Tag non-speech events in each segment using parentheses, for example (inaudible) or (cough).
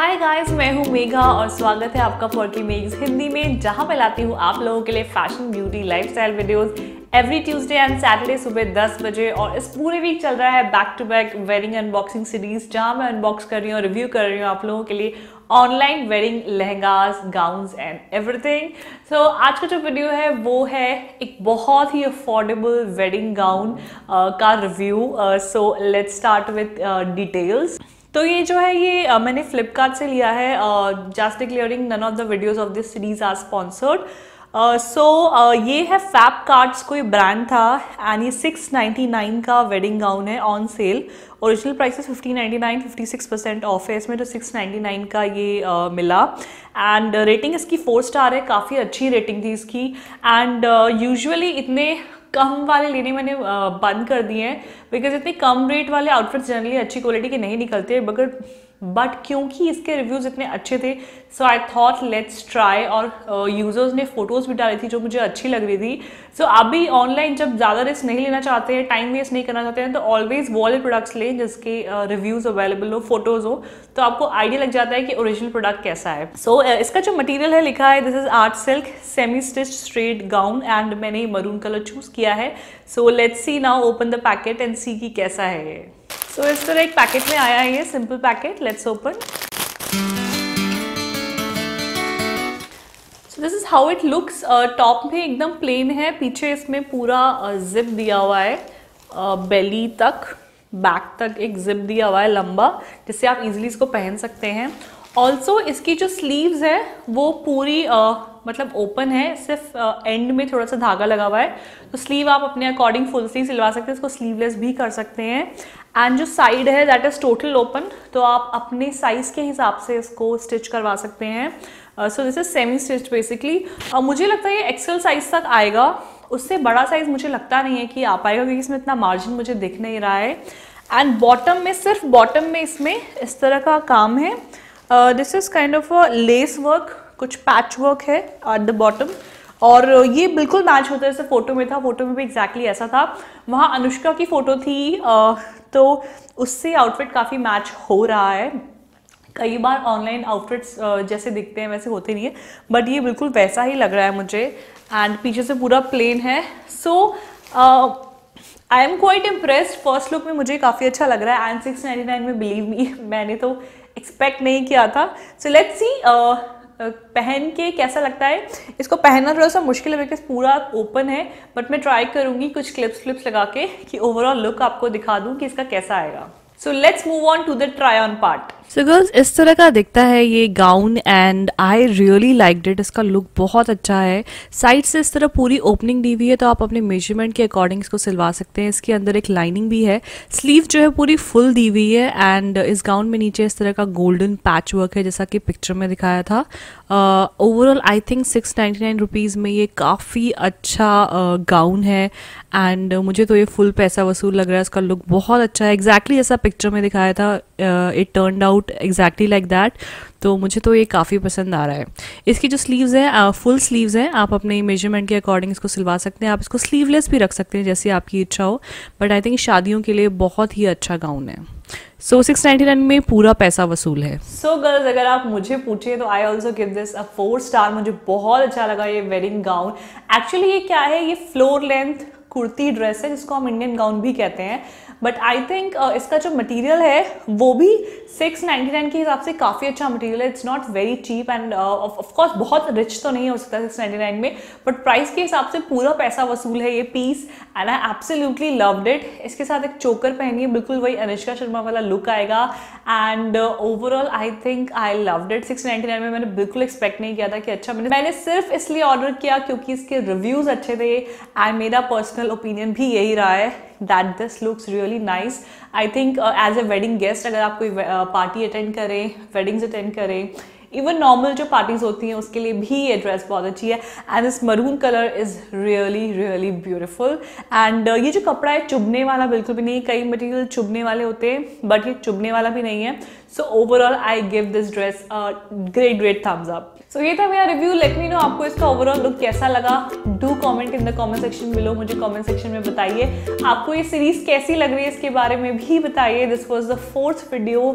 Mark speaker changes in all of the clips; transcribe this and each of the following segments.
Speaker 1: Hi guys मैं हूँ मेघा और स्वागत है आपका फॉर्की मेग्स हिंदी में, जहाँ मैं लाती हूँ आप लोगों के लिए fashion beauty lifestyle videos every Tuesday and Saturday सुबह 10 बजे और इस पूरे वीक चल रहा है back to back wedding unboxing series जहाँ मैं अनबॉक्स कर रही हूँ रिव्यू कर रही हूँ आप लोगों के लिए online wedding lehengas gowns and everything so आज का जो वीडियो है, वो है एक बहुत ही अफोर्डेबल वेडिंग गाउन का review so let's start with details तो ये जो है ये uh, मैंने फ्लिपकार्ट से लिया है just declaring none of the videos of this series are sponsored so ये है फैप कार्ड्स कोई ब्रांड था एंड ये 699 का वेडिंग गाउन है ऑन सेल ओरिजिनल प्राइस है 1599 56 परसेंट ऑफ़ है इसमें तो 699 का ये uh, मिला. एंड रेटिंग uh, इसकी फोर स्टार है काफ़ी अच्छी रेटिंग थी इसकी. एंड यूजुअली uh, इतने कम वाले लेने मैंने बंद कर दिए हैं बिकॉज़ इतने कम रेट वाले आउटफिट्स जनरली अच्छी क्वालिटी के नहीं निकलते मगर बट क्योंकि इसके रिव्यूज़ इतने अच्छे थे so I thought let's try और यूज़र्स uh, ने फ़ोटोज़ भी डाली थी जो मुझे अच्छी लग रही थी। सो so, अभी ऑनलाइन जब ज़्यादा रिस्क नहीं लेना चाहते हैं टाइम वेस्ट नहीं करना चाहते हैं तो ऑलवेज वॉल प्रोडक्ट्स लें जिसके रिव्यूज़ अवेलेबल हो फ़ोटोज़ हो तो आपको आइडिया लग जाता है कि ओरिजिनल प्रोडक्ट कैसा है। सो so, uh, इसका जो मटीरियल है लिखा है this is art silk semi stitch straight gown and मैंने मरून कलर चूज़ किया है। So let's see now open the packet and see की कैसा है ये। सो इस तरह एक पैकेट में आया है ये? Simple packet let's open so this is how it looks top में एकदम प्लेन है पीछे इसमें पूरा जिप uh, दिया हुआ है. बेली uh, तक बैक तक एक जिप दिया हुआ है लंबा जिससे आप इजीली इसको पहन सकते हैं. ऑल्सो इसकी जो स्लीव्स है वो पूरी uh, मतलब ओपन है, सिर्फ़ एंड में थोड़ा सा धागा लगा हुआ है। तो स्लीव आप अपने अकॉर्डिंग फुल स्लीव सिलवा सकते हैं, इसको स्लीवलेस भी कर सकते हैं। एंड जो साइड है दैट इज़ टोटल ओपन तो आप अपने साइज़ के हिसाब से इसको स्टिच करवा सकते हैं। So this is semi stitch basically मुझे लगता है ये एक्सेल साइज़ तक आएगा। उससे बड़ा साइज़ मुझे लगता नहीं है कि आ पाएगा, क्योंकि इसमें इतना मार्जिन मुझे दिख नहीं रहा है। एंड बॉटम में, सिर्फ़ बॉटम में इसमें इस तरह का काम है। This is kind of lace work कुछ पैच वर्क है एट द बॉटम और ये बिल्कुल मैच होता है, जैसे फ़ोटो में था फ़ोटो में भी एग्जैक्टली exactly ऐसा था। वहाँ अनुष्का की फ़ोटो थी तो उससे आउटफिट काफ़ी मैच हो रहा है। कई बार ऑनलाइन आउटफिट्स जैसे दिखते हैं, वैसे होते नहीं है बट ये बिल्कुल वैसा ही लग रहा है मुझे। एंड पीछे से पूरा प्लेन है। So I am quite impressed first look में मुझे काफ़ी अच्छा लग रहा है। एंड सिक्स नाइन में बिलीव मी (laughs) मैंने तो एक्सपेक्ट नहीं किया था। सो लेट्स सी पहन के कैसा लगता है? इसको पहनना थोड़ा सा मुश्किल है बिकॉज़ पूरा ओपन है बट मैं ट्राई करूँगी कुछ क्लिप्स व्लिप्स लगा के कि ओवरऑल लुक आपको दिखा दूँ कि इसका कैसा आएगा। So let's move on to the try on part
Speaker 2: so girls इस तरह का दिखता है ये gown and I really like it इसका लुक बहुत अच्छा है। साइड से इस तरह पूरी ओपनिंग दी हुई है तो आप अपने मेज़रमेंट के अकॉर्डिंग इसको सिलवा सकते हैं। इसके अंदर एक लाइनिंग भी है। स्लीव जो है पूरी फुल दी हुई है एंड इस गाउन में नीचे इस तरह का गोल्डन पैच वर्क है जैसा कि पिक्चर में दिखाया था। Overall I think six ninety nine rupees में ये काफ़ी अच्छा गाउन uh, है एंड uh, मुझे तो ये फुल पैसा वसूल लग रहा है। इसका लुक बहुत अच्छा है। एग्जैक्टली exactly जैसा पिक्चर में दिखाया था it turn out exactly like that तो मुझे तो ये काफ़ी पसंद आ रहा है। इसकी जो स्लीव्स हैं फुल स्लीव्स हैं आप अपने मेज़रमेंट के अकॉर्डिंग इसको सिलवा सकते हैं। आप इसको स्लीवलेस भी रख सकते हैं जैसे आपकी इच्छा हो बट आई थिंक शादियों के लिए बहुत ही अच्छा गाउन है। सो सिक्स नाइन्टी नाइन में पूरा पैसा वसूल है।
Speaker 1: सो so, गर्ल्स अगर आप मुझे पूछे तो I also give this a four star मुझे बहुत अच्छा लगा ये वेडिंग गाउन एक्चुअली ये क्या है? ये फ्लोर लेंथ कुर्ती ड्रेस है जिसको हम इंडियन गाउन भी कहते हैं। बट आई थिंक इसका जो मटेरियल है वो भी सिक्स नाइन्टी नाइन के हिसाब से काफ़ी अच्छा मटेरियल है. It's not very cheap and of course बहुत रिच तो नहीं हो सकता सिक्स नाइन्टी नाइन में बट प्राइस के हिसाब से पूरा पैसा वसूल है ये piece and I absolutely loved it इसके साथ एक चोकर पहनिए, बिल्कुल वही अनुष्का शर्मा वाला लुक आएगा. And overall I think I loved it six ninety nine में मैंने बिल्कुल एक्सपेक्ट नहीं किया था कि अच्छा मैंने मैंने सिर्फ़ इसलिए ऑर्डर किया क्योंकि इसके रिव्यूज़ अच्छे थे एंड मेरा पर्सनल ओपिनियन भी यही रहा है that this looks really nice I think as a wedding guest अगर आप कोई पार्टी अटेंड करें वेडिंग्स अटेंड करें. इवन नॉर्मल जो पार्टीज़ होती हैं, उसके लिए भी ये ड्रेस बहुत अच्छी है. And this maroon colour is really really beautiful and ये जो कपड़ा है, चुभने वाला बिल्कुल भी नहीं कई मटेरियल चुभने वाले होते हैं बट ये चुभने वाला भी नहीं है. So overall I give this dress great great thumbs up so ये था मेरा रिव्यू लेट मी नो आपको इसका ओवरऑल लुक कैसा लगा. Do comment in the comment section below मुझे कमेंट सेक्शन में बताइए. आपको ये सीरीज़ कैसी लग रही है इसके बारे में भी बताइए. This was the fourth video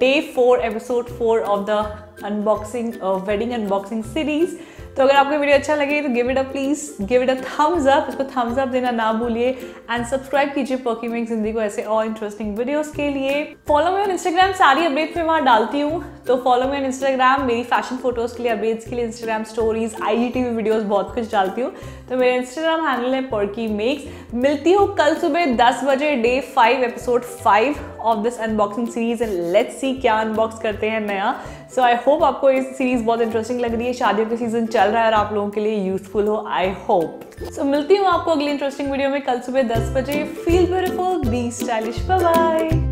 Speaker 1: day four episode four of the unboxing wedding unboxing series तो अगर आपको वीडियो अच्छा लगे तो give it a please give it a thumbs up इसको थम्स अप देना ना भूलिए एंड सब्सक्राइब कीजिए पॉकी मेक ज़िंदगी को ऐसे और इंटरेस्टिंग वीडियोस के लिए। फॉलो मैं इंस्टाग्राम सारी अपडेट्स में वहाँ डालती हूँ। तो फॉलो मी ऑन इंस्टाग्राम मेरी फ़ैशन फ़ोटोज़ के लिए अपडेट्स के लिए Instagram stories I G videos बहुत कुछ डालती हूँ। तो मेरा इंस्टाग्राम हैंडल है पर्की मेक्स मिलती हूँ कल सुबह दस बजे day five episode five of this unboxing series and let's see क्या अनबॉक्स करते हैं नया। सो आई होप आपको ये सीरीज़ बहुत इंटरेस्टिंग लग रही है। शादियों का सीज़न चल रहा है और आप लोगों के लिए यूजफुल हो आई होप सो मिलती हूँ आपको अगली इंटरेस्टिंग वीडियो में कल सुबह दस बजे। Feel beautiful be stylish bye